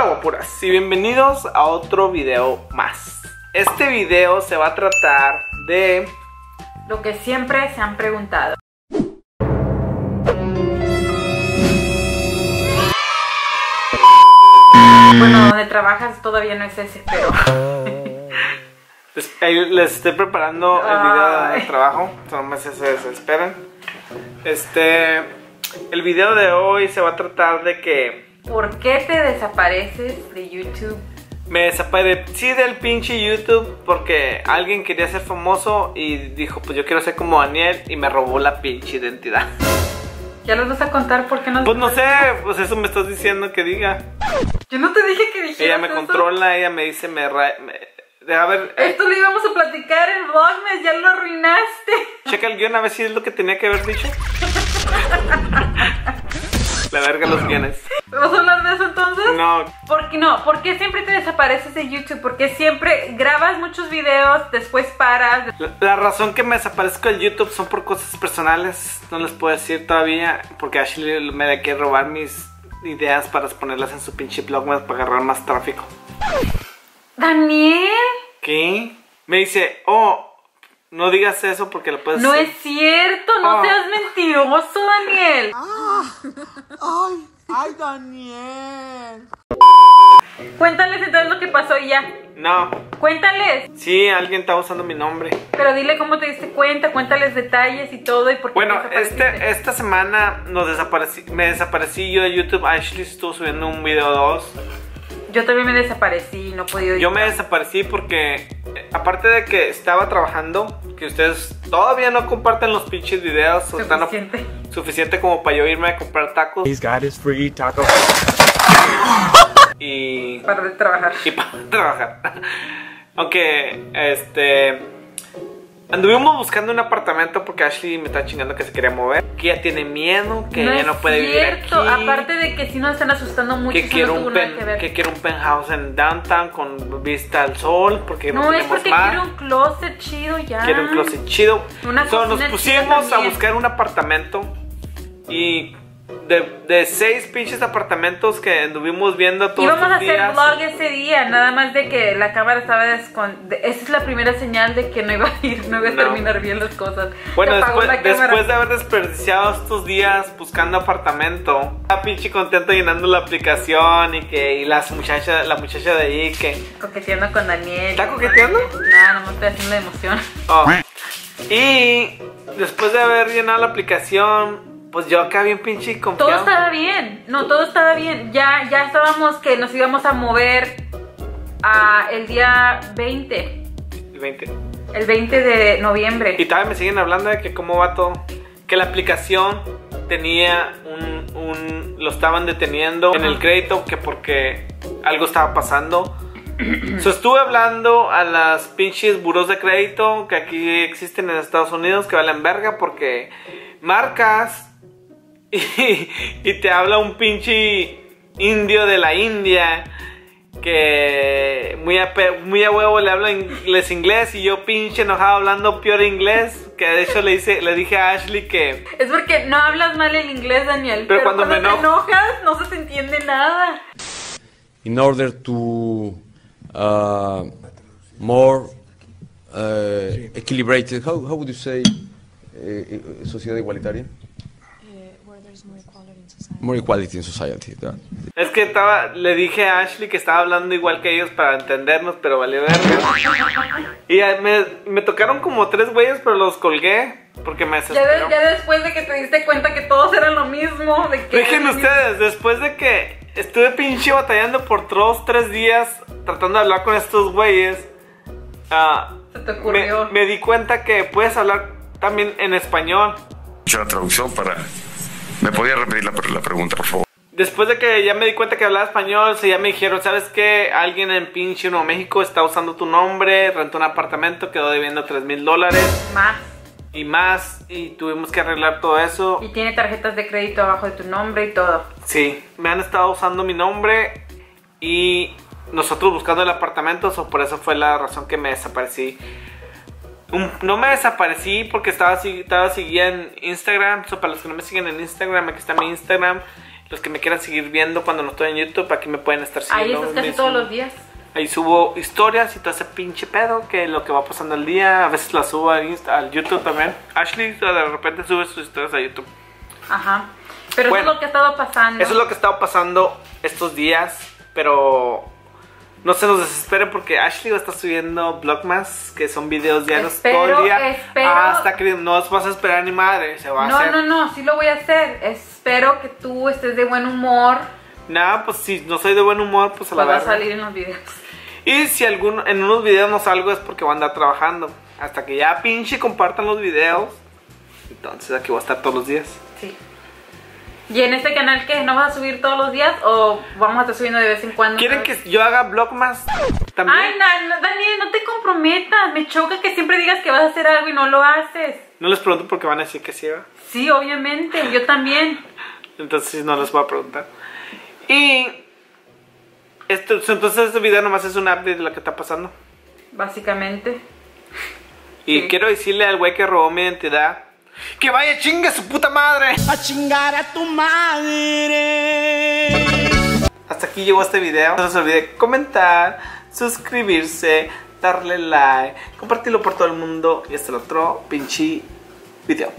Hola guapuras y bienvenidos a otro video más. Este video se va a tratar de... Lo que siempre se han preguntado. Bueno, donde trabajas todavía no es ese, pero... Les, estoy preparando el video de trabajo, no me se desesperan. Este... El video de hoy se va a tratar de que ¿Por qué te desapareces de YouTube? me desaparecí del pinche YouTube porque alguien quería ser famoso y dijo pues yo quiero ser como Daniel y me robó la pinche identidad. ¿Ya los vas a contar por qué no? Pues no sé, pues eso me estás diciendo que diga. Yo no te dije que dijeras Ella me eso. controla, ella me dice, me... ra- me- a ver, eh, Esto lo íbamos a platicar en Vlogmas, ya lo arruinaste. checa el guion a ver si es lo que tenía que haber dicho. La verga los guiones. ¿Vamos a hablar de eso entonces? No, ¿Por qué no? ¿Por qué siempre te desapareces de YouTube? Porque siempre grabas muchos videos, después paras. la, la razón que me desaparezco del YouTube son por cosas personales. No les puedo decir todavía porque Ashley me quiere robar mis ideas para ponerlas en su pinche blog para agarrar más tráfico. Daniel, ¿Qué? Me dice, oh, no digas eso porque lo puedes no hacer. es cierto, no Oh. seas mentiroso, Daniel. ¡Ay! ¡Ay, Daniel! Cuéntales entonces lo que pasó y ya. No, Cuéntales, sí, alguien está usando mi nombre. pero dile cómo te diste cuenta, cuéntales detalles y todo y por qué Bueno, te este, esta semana nos desaparecí, me desaparecí yo de YouTube. Ashley estuvo subiendo un video 2. Yo también me desaparecí y no he podido Yo me desaparecí porque, eh, aparte de que estaba trabajando, que ustedes todavía no comparten los pinches videos, o están- Suficiente. como para yo irme a comprar tacos He's got his free taco. y, Para de trabajar. y para trabajar. Aunque, este. Anduvimos buscando un apartamento porque Ashley me está chingando que se quería mover. Que ella tiene miedo, que ella no es puede vivir aquí. cierto. Aparte de que si nos están asustando mucho, que quiero, no un pen- que ver. que quiero un penthouse en downtown con vista al sol porque no, No, es tenemos porque mar. quiero un closet chido ya. Quiero un closet chido. Una So, nos pusimos chida a buscar un apartamento y de, de seis pinches apartamentos que anduvimos viendo todos Íbamos a hacer días. vlog ese día, nada más de que la cámara estaba escondida. Esa es la primera señal de que no iba a ir, no iba a No. terminar bien las cosas. Bueno, después, después de haber desperdiciado estos días buscando apartamento, estaba pinche contento llenando la aplicación y que y las muchachas, la muchacha de ahí que Coqueteando con Daniel. ¿Está coqueteando? Nada, no me estoy haciendo de emoción. Oh. Y después de haber llenado la aplicación, pues yo acá bien pinche Todo confiado. estaba bien, no, todo estaba bien. Ya, ya estábamos que nos íbamos a mover a el día 20, El 20. el 20 de noviembre. Y todavía me siguen hablando de que cómo va todo. Que la aplicación tenía un, un- lo estaban deteniendo en el crédito que porque algo estaba pasando. So, estuve hablando a las pinches buros de crédito que aquí existen en Estados Unidos que valen verga porque marcas y, y te habla un pinche indio de la India que muy a, muy a huevo le habla inglés inglés y yo pinche enojado hablando peor inglés que de hecho le hice le dije a Ashley que Es porque no hablas mal el inglés, Daniel. Pero Pero, cuando cuando, me te enojas, no se te entiende nada. in order to uh, more uh, equilibrated, how, how would you say eh, eh, sociedad igualitaria? where there's more equality in society. More equality in society. es que estaba le dije a Ashley que estaba hablando igual que ellos para entendernos pero valió verga y me, me tocaron como tres güeyes pero los colgué porque me Ya, de- ya después de que te diste cuenta que todos eran lo mismo. De que ustedes, después de que estuve pinche batallando por dos, tres días tratando de hablar con estos güeyes, Se te me, ocurrió. me di cuenta que puedes hablar también en español. la traducción para... ¿Me podía repetir la, la pregunta, por favor? Después de que ya me di cuenta que hablaba español, se ya me dijeron, ¿sabes qué? Alguien en pinche Nuevo México está usando tu nombre, rentó un apartamento, quedó debiendo 3 mil dólares Más. y más, y tuvimos que arreglar todo eso. Y tiene tarjetas de crédito abajo de tu nombre y todo. Sí, me han estado usando mi nombre y nosotros buscando el apartamento, so por eso fue la razón que me desaparecí. Un- no me desaparecí porque estaba, estaba seguida en Instagram, so para los que no me siguen en Instagram, aquí está mi Instagram. Los que me quieran seguir viendo cuando no estoy en YouTube, aquí me pueden estar Ahí siguiendo. estás casi todos los días. Ahí subo historias y todo ese pinche pedo, que lo que va pasando el día. A veces las subo a Insta, al YouTube también. Ashley de repente sube sus historias a YouTube. Ajá. Pero Bueno, eso es lo que ha estado pasando. Eso es lo que ha estado pasando estos días, pero no se nos desesperen porque Ashley va a estar subiendo Vlogmas, que son videos diarios Espero, todo el día. espero. Hasta que no os vas a esperar ni madre, se va a No, hacer. no, no, sí lo voy a hacer. Espero que tú estés de buen humor. Nada, pues si no soy de buen humor, pues a la Pues va a salir en los videos. Y si algún, en unos videos no salgo es porque voy a andar trabajando. Hasta que ya pinche compartan los videos. Entonces aquí voy a estar todos los días. ¿Y en este canal qué? ¿No vas a subir todos los días o vamos a estar subiendo de vez en cuando? ¿Quieren que yo haga Vlogmas también? Ay, no, no, Daniel, no te comprometas. Me choca que siempre digas que vas a hacer algo y no lo haces. No les pregunto porque van a decir que sí, ¿verdad? Sí, obviamente. Yo también. Entonces no les voy a preguntar. Y esto, entonces este video nomás es un update de lo que está pasando. Básicamente. Y Sí. quiero decirle al güey que robó mi identidad que vaya chingue su puta madre. A chingar a tu madre. Hasta aquí llegó este video. No se olvide comentar, suscribirse, darle like, compartirlo por todo el mundo y hasta el otro pinche video.